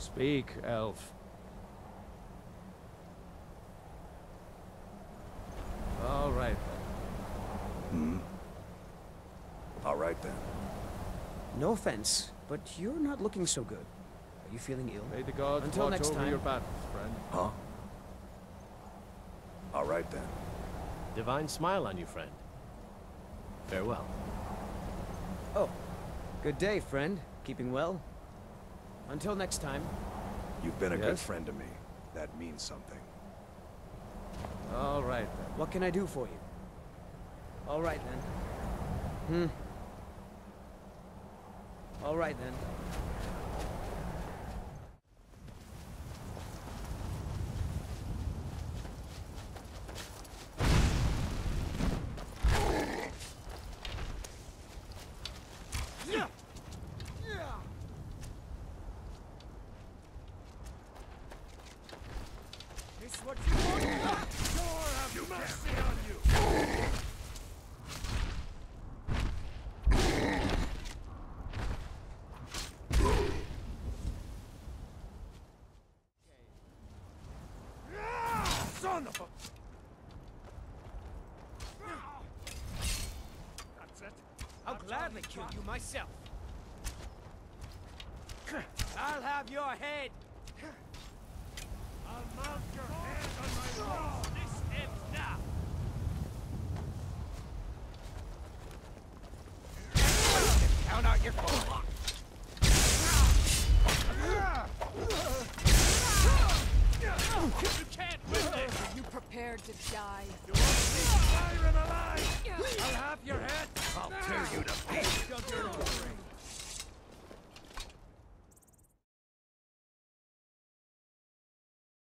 Speak, elf. All right then. Hmm? All right then. No offense, but you're not looking so good. Are you feeling ill? May the gods Until watch next over time. your battles, friend. Huh? All right then. Divine smile on you, friend. Farewell. Oh, good day, friend. Keeping well? Until next time. You've been a good friend to me. That means something. All right then. What can I do for you? All right then. Hmm. All right then. What you want? Mercy on you! I'll gladly kill you myself. I'll have your head. Your coin. You can't win this. Are you prepared to die? Iron alive! I'll have your head! I'll tear you to pieces.